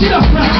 Get up!